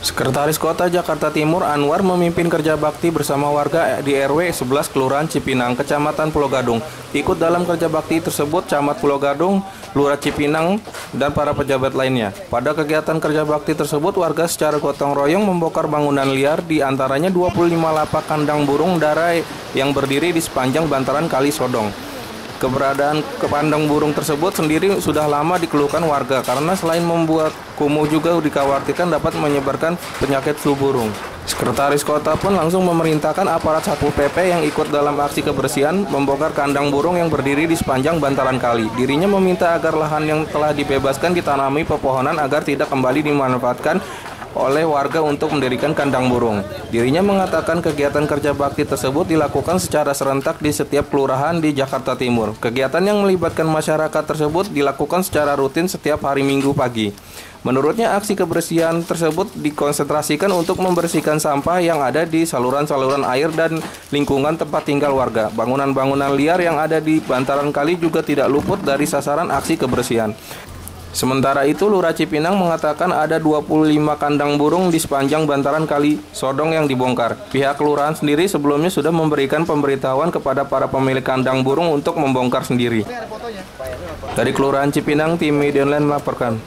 Sekretaris Kota Jakarta Timur Anwar memimpin kerja bakti bersama warga di RW 11 Kelurahan Cipinang, Kecamatan Pulau Gadung. Ikut dalam kerja bakti tersebut Camat Pulau Gadung, Lurah Cipinang, dan para pejabat lainnya. Pada kegiatan kerja bakti tersebut, warga secara gotong royong membongkar bangunan liar, di antaranya 25 lapak kandang burung dara yang berdiri di sepanjang bantaran Kali Sodong. Keberadaan kepandang burung tersebut sendiri sudah lama dikeluhkan warga karena selain membuat kumuh juga dikhawatirkan dapat menyebarkan penyakit flu burung. Sekretaris kota pun langsung memerintahkan aparat Satpol PP yang ikut dalam aksi kebersihan membongkar kandang burung yang berdiri di sepanjang bantaran kali. Dirinya meminta agar lahan yang telah dibebaskan ditanami pepohonan agar tidak kembali dimanfaatkan oleh warga untuk mendirikan kandang burung. Dirinya mengatakan kegiatan kerja bakti tersebut dilakukan secara serentak di setiap kelurahan di Jakarta Timur. Kegiatan yang melibatkan masyarakat tersebut dilakukan secara rutin setiap hari Minggu pagi. Menurutnya aksi kebersihan tersebut dikonsentrasikan untuk membersihkan sampah yang ada di saluran-saluran air dan lingkungan tempat tinggal warga. Bangunan-bangunan liar yang ada di bantaran kali juga tidak luput dari sasaran aksi kebersihan. Sementara itu, Lurah Cipinang mengatakan ada 25 kandang burung di sepanjang bantaran Kali Sodong yang dibongkar. Pihak kelurahan sendiri sebelumnya sudah memberikan pemberitahuan kepada para pemilik kandang burung untuk membongkar sendiri. Dari Kelurahan Cipinang, tim Medianland melaporkan.